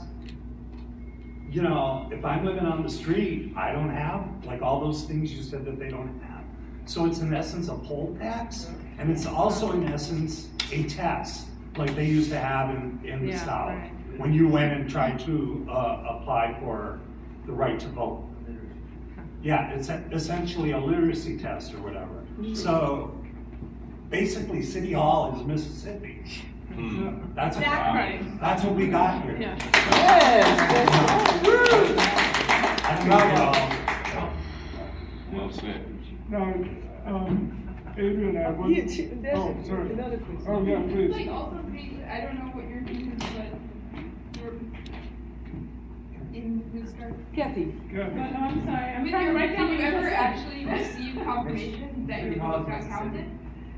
you know, if I'm living on the street, I don't have, like all those things you said that they don't have. So it's in essence a poll tax, and it's also in essence a test, like they used to have in, in the Yeah, South. right. When you went and tried to uh, apply for the right to vote. Yeah, it's a- essentially a literacy test or whatever. So basically, City Hall is Mississippi. That's what, Exactly. that's what we got here. Yeah. I think, uh, Well said. Now, um, Adrian, I would. Yeah, she- there's Oh, a- sorry. another question. Oh, yeah, please. Like also, please, I don't know what your name is, but you're in with. Kathy. No, no, I'm sorry. I'm trying to write down. Did you ever actually receive confirmation that your vote got counted?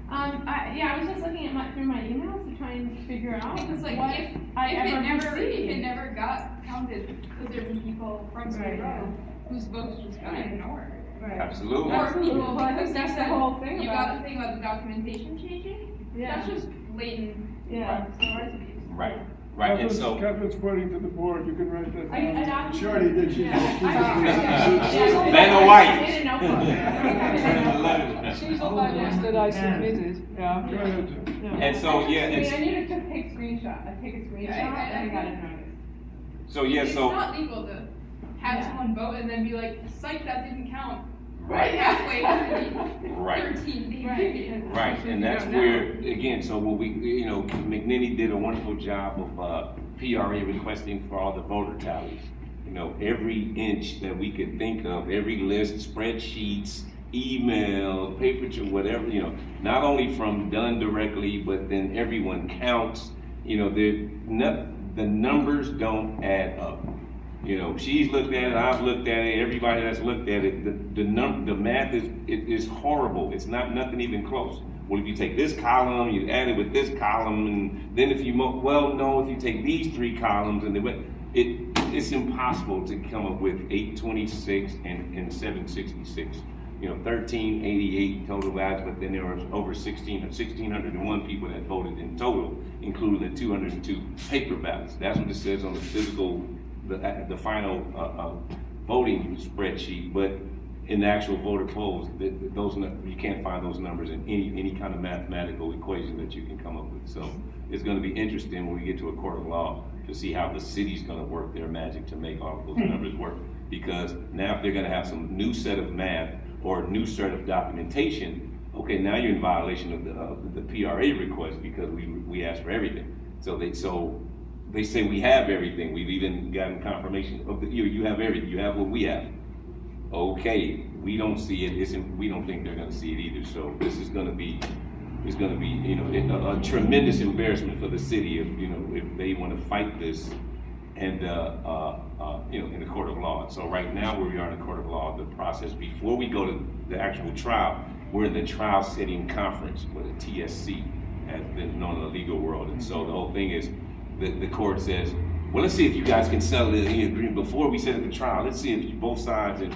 Um, I, yeah, I was just looking at my, through my emails to try and figure out Because like what if, I if ever it never, if it never got counted, could there be people from Skid Right. Row whose votes just got Right. ignored? Absolutely. Or people, Well, because that's the said, whole thing you about got it. the thing about the documentation changing? Yeah. That's just blatant. Yeah. Right. Right, right, and so. Catherine's pointing to the board, you can write that I, I down. documented- She already did, she Yeah. did. I- She- yeah, she's- yeah. Vanna White. I a notebook. I think I made a notebook. She's on my list that I submitted, yeah. Go ahead, Jim. And so, yeah, I and mean, I needed to take screenshot, I take a screenshot I- I- and I got it noticed. So, yeah, so It's not legal to have someone vote and then be like, psych, that didn't count. Right halfway through Right. day. Right, and that's where, again, so what we, you know, McNenny did a wonderful job of, uh, PRA requesting for all the voter tallies. You know, every inch that we could think of, every list, spreadsheets, email, paper, whatever, you know, not only from DONE directly, but then everyone counts, you know, the, not, the numbers don't add up. You know, she's looked at it, I've looked at it, everybody that's looked at it, the, the num, the math is, it is horrible. It's not, nothing even close. Well, if you take this column, you add it with this column, and then if you mo, well, no, if you take these three columns and then, it, it's impossible to come up with eight twenty-six and, and seven sixty-six. You know, thirteen eighty-eight total ballots, but then there were over 16 1,601 people that voted in total, including the two hundred and two paper ballots. That's what it says on the physical the, uh, the final uh, uh, voting spreadsheet, but in the actual voter polls, th th- those you can't find those numbers in any any kind of mathematical equation that you can come up with. So it's going to be interesting when we get to a court of law to see how the city's going to work their magic to make all of those numbers work. Because now if they're going to have some new set of math or new set of documentation, okay, now you're in violation of the, of the PRA request because we we asked for everything. So they so they say we have everything. We've even gotten confirmation of the, you, you have everything. You have what we have. Okay, we don't see it. It's, we don't think they're going to see it either. So this is going to be, it's going to be, you know, a, a tremendous embarrassment for the city if, you know, if they want to fight this and, uh, uh, uh, you know, in the court of law. So right now, where we are in the court of law, the process, before we go to the actual trial, we're in the trial setting conference with a TSC, has been known in the legal world. And so the whole thing is, the, the court says, well, let's see if you guys can settle it in agreement before we set up the trial. Let's see if you, both sides, and,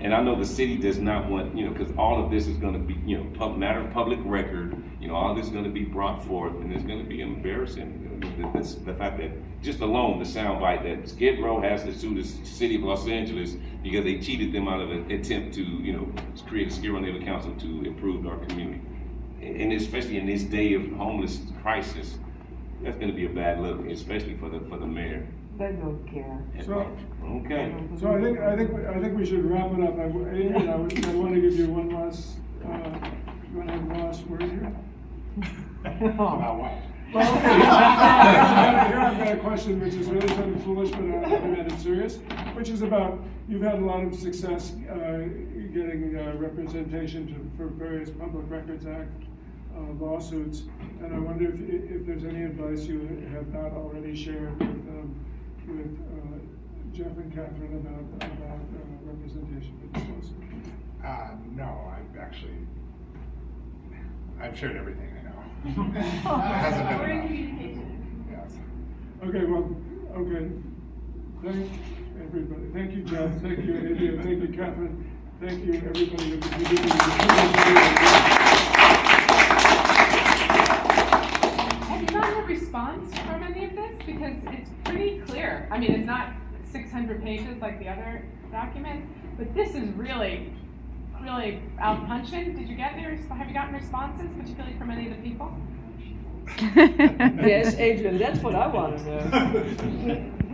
and I know the city does not want, you know, because all of this is going to be, you know, pub, matter of public record, you know, all this is going to be brought forth, and it's going to be embarrassing. The, the, the fact that, just alone, the soundbite that Skid Row has to sue the city of Los Angeles because they cheated them out of an attempt to, you know, create a Skid Row Neighborhood Council to improve our community. And especially in this day of homeless crisis, that's going to be a bad look, especially for the for the mayor. They don't care. So- okay. So I think, I think, I think we should wrap it up. I, w- you know, I want to give you one last, uh, you want to have one last word here? About what? Well, okay, here here I've got a question which is really kind of foolish, but I I meant it serious, which is about, you've had a lot of success uh, getting uh, representation to, for various Public Records Act uh, lawsuits, and I wonder if, if there's any advice you have not already shared with, um, with uh, Jeff and Catherine about, about uh, representation for this lawsuit. Uh, no, I've actually, I've shared everything I know. It hasn't been We're in enough. communication. Yes. Okay, well, okay. Thank everybody. Thank you, Jeff. Thank you, Adrian. Thank you, Catherine. Thank you, everybody. Response from any of this? Because it's pretty clear. I mean, it's not six hundred pages like the other documents, but this is really, really out punching. Did you get any, have you gotten responses, particularly from any of the people? Yes, Adrian, that's what I want to know.